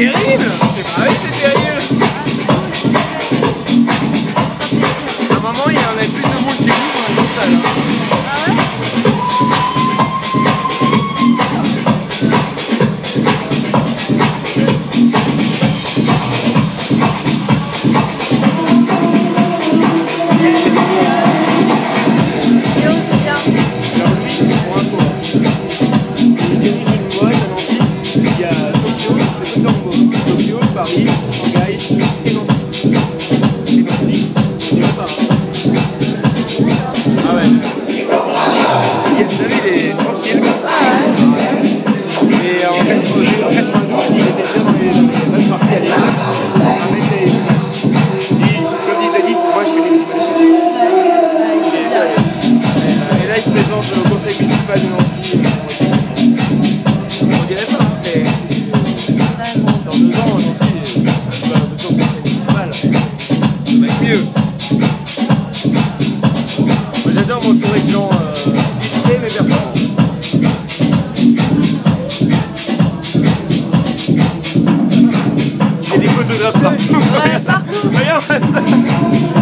Terrine! Im alten Terrine! tranquille comme. Et en fait, en 92, il était déjà dans les bonnes parties à l'époque. Comme disait Edith, moi je suis Et là, il présente au conseil municipal de Nancy. On dirait pas, mais dans deux ans, Nancy, va au conseil municipal. Ça va être mieux. J'adore m'entourer de gens. mais performants. partout. Ouais, partout.